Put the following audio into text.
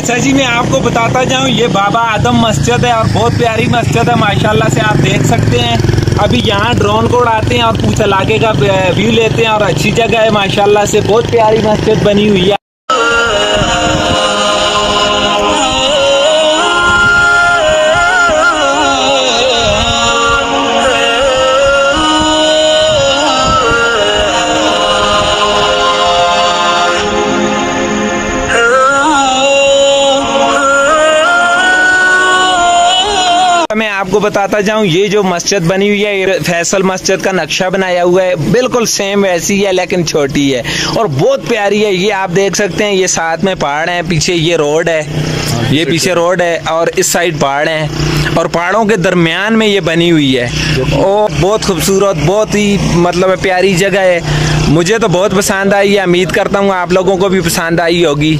अच्छा जी, मैं आपको बताता जाऊँ, ये बाबा आदम मस्जिद है और बहुत प्यारी मस्जिद है, माशाल्लाह से आप देख सकते हैं। अभी यहाँ ड्रोन को उड़ाते हैं और पूछ इलाके का व्यू लेते हैं और अच्छी जगह है, माशाल्लाह से बहुत प्यारी मस्जिद बनी हुई है। आपको बताता जाऊँ, ये जो मस्जिद बनी हुई है फैसल मस्जिद का नक्शा बनाया हुआ है। बिल्कुल सेम वैसी है, लेकिन छोटी है। और बहुत प्यारी है, ये आप देख सकते हैं, ये साथ में पहाड़ है, पीछे ये रोड है, ये पीछे रोड है, और इस साइड पहाड़ है। और पहाड़ों के दरमियान में ये बनी हुई है। और बहुत खूबसूरत, बहुत ही मतलब प्यारी जगह है। मुझे तो बहुत पसंद आई है, उम्मीद करता हूँ आप लोगों को भी पसंद आई होगी।